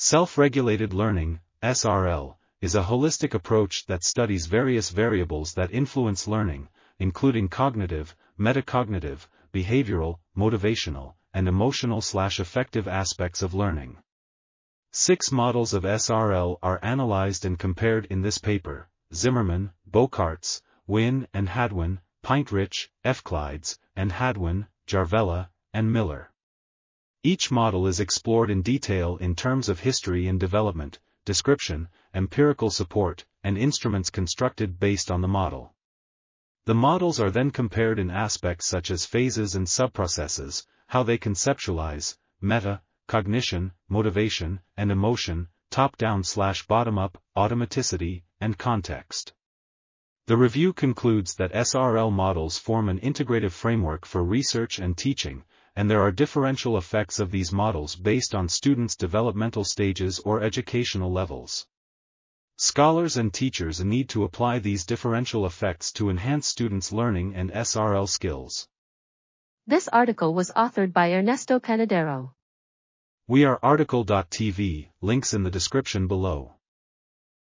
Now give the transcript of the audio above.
Self-regulated learning, SRL, is a holistic approach that studies various variables that influence learning, including cognitive, metacognitive, behavioral, motivational, and emotional-slash-affective aspects of learning. Six models of SRL are analyzed and compared in this paper, Zimmerman, Boekaerts, Winne and Hadwin, Pintrich, Efklides, and Hadwin, Järvelä, and Miller. Each model is explored in detail in terms of history and development, description, empirical support, and instruments constructed based on the model. The models are then compared in aspects such as phases and subprocesses, how they conceptualize, meta, cognition, motivation, and emotion, top-down slash bottom-up, automaticity, and context. The review concludes that SRL models form an integrative framework for research and teaching, and there are differential effects of these models based on students' developmental stages or educational levels. Scholars and teachers need to apply these differential effects to enhance students' learning and SRL skills. This article was authored by Ernesto Panadero. We are RTCL.TV, links in the description below.